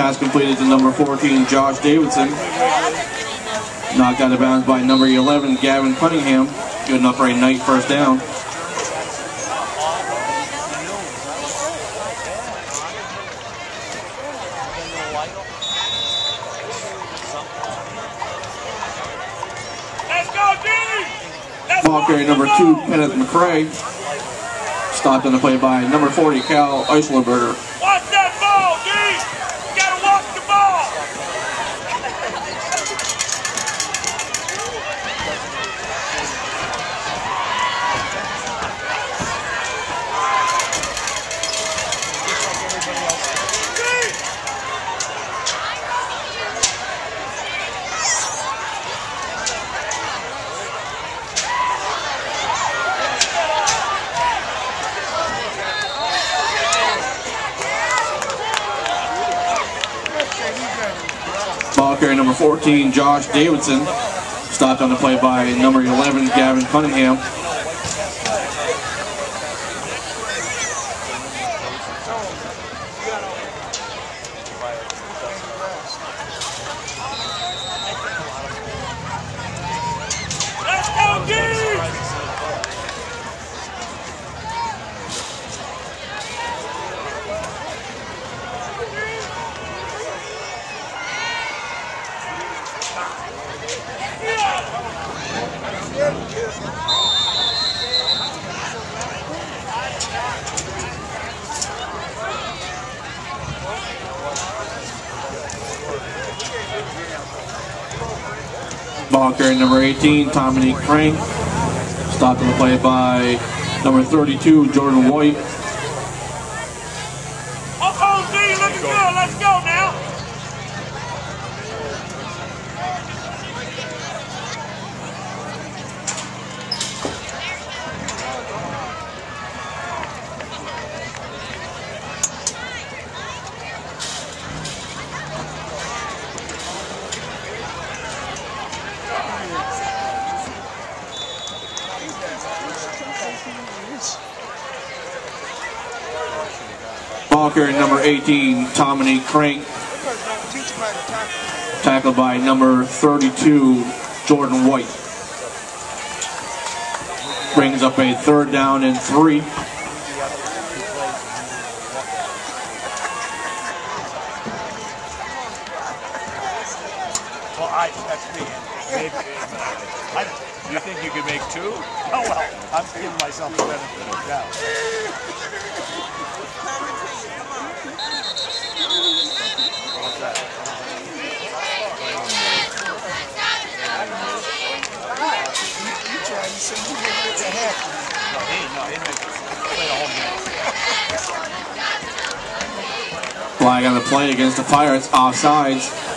Pass completed to number 14, Josh Davidson. Knocked out of bounds by number 11, Gavin Cunningham. Good enough for a Knight first down. Ball carrier number two, Kenneth McCray. Stopped on the play by number 40, Cal Eislerberger. Watch that ball, D! You gotta watch the ball! Ball carrier number 14, Josh Davidson. Stopped on the play by number 11, Gavin Cunningham. Ball carrier number 18, Dominique Crank. Stopped on the play by number 32, Jordan White. Ball carrier number 18, Dominique Crank. Tackled by number 32, Jordan White. Brings up a third down and three. Well, I, that's me. I, you think you can make two? Oh, well, I'm giving myself the benefit of doubt. No, he, no, he didn't play the whole game. Flag on the play against the Pirates, offsides.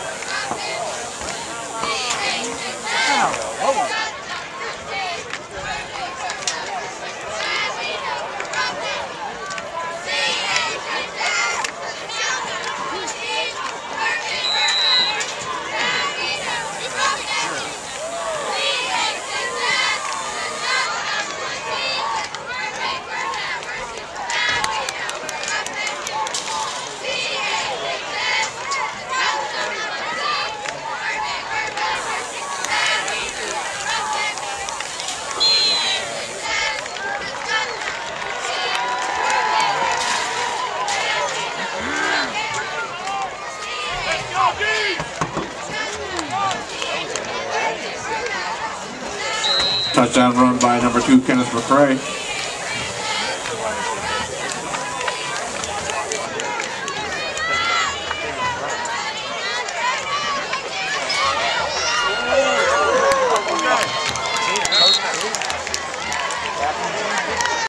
Touchdown run by number two, Kenneth McCray.